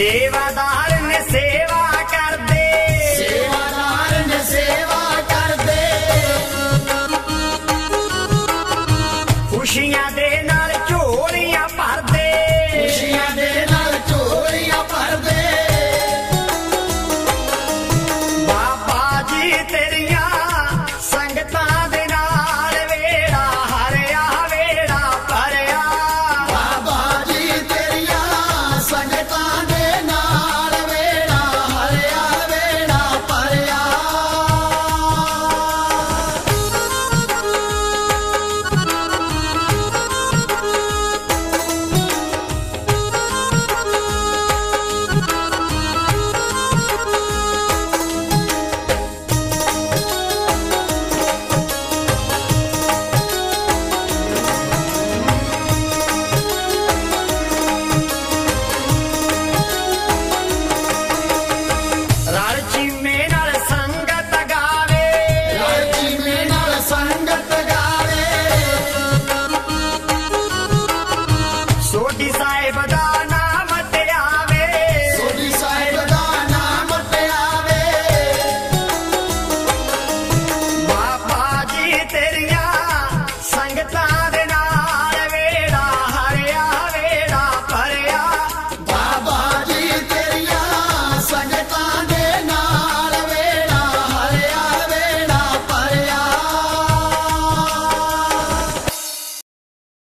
Shiva. cyber die.